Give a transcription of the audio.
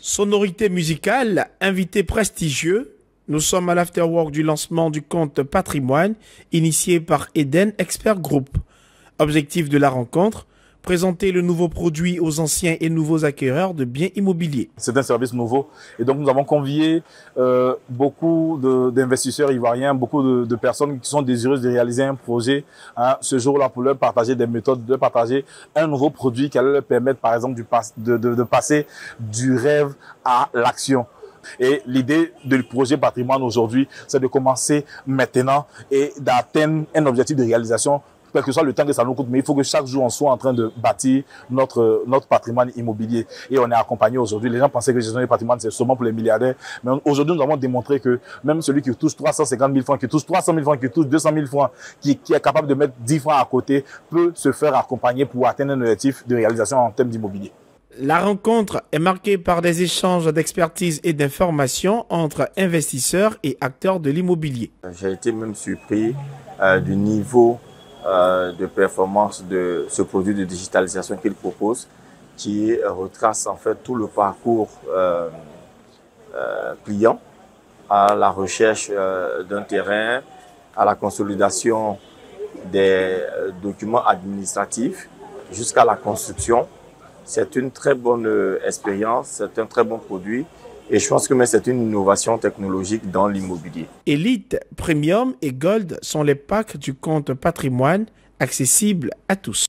Sonorité musicale, invité prestigieux, nous sommes à l'afterwork du lancement du compte patrimoine initié par Eden Expert Group. Objectif de la rencontre, présenter le nouveau produit aux anciens et nouveaux acquéreurs de biens immobiliers. C'est un service nouveau et donc nous avons convié euh, beaucoup d'investisseurs ivoiriens, beaucoup de, de, personnes qui sont désireuses de réaliser un projet hein, ce jour-là pour leur partager des méthodes, de partager un nouveau produit qui allait leur permettre par exemple de, de, de passer du rêve à l'action. Et l'idée du projet patrimoine aujourd'hui, c'est de commencer maintenant et d'atteindre un objectif de réalisation quel que soit le temps que ça nous coûte, mais il faut que chaque jour on soit en train de bâtir notre, notre patrimoine immobilier. Et on est accompagné aujourd'hui. Les gens pensaient que gestion du patrimoine, c'est seulement pour les milliardaires. Mais aujourd'hui, nous avons démontré que même celui qui touche 350 000 francs, qui touche 300 000 francs, qui touche 200 000 francs, qui, qui est capable de mettre 10 francs à côté, peut se faire accompagner pour atteindre un objectif de réalisation en termes d'immobilier. La rencontre est marquée par des échanges d'expertise et d'informations entre investisseurs et acteurs de l'immobilier. J'ai été même surpris euh, du niveau euh, de performance de ce produit de digitalisation qu'il propose, qui retrace en fait tout le parcours euh, euh, client à la recherche d'un terrain, à la consolidation des documents administratifs jusqu'à la construction c'est une très bonne expérience, c'est un très bon produit. Et je pense que c'est une innovation technologique dans l'immobilier. Elite, Premium et Gold sont les packs du compte patrimoine accessibles à tous.